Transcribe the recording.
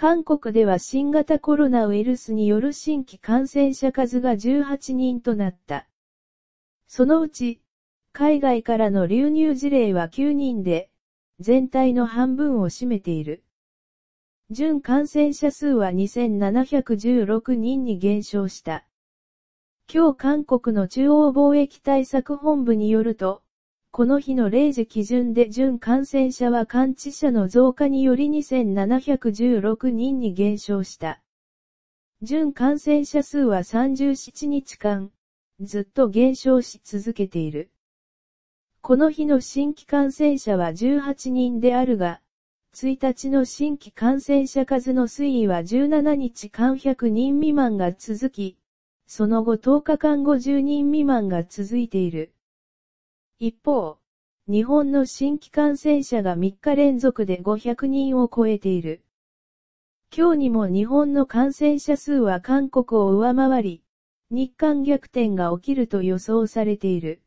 韓国では新型コロナウイルスによる新規感染者数が18人となった。そのうち、海外からの流入事例は9人で、全体の半分を占めている。準感染者数は2716人に減少した。今日韓国の中央貿易対策本部によると、この日の0時基準で準感染者は感知者の増加により2716人に減少した。準感染者数は37日間、ずっと減少し続けている。この日の新規感染者は18人であるが、1日の新規感染者数の推移は17日間100人未満が続き、その後10日間50人未満が続いている。一方、日本の新規感染者が3日連続で500人を超えている。今日にも日本の感染者数は韓国を上回り、日韓逆転が起きると予想されている。